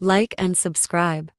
like and subscribe.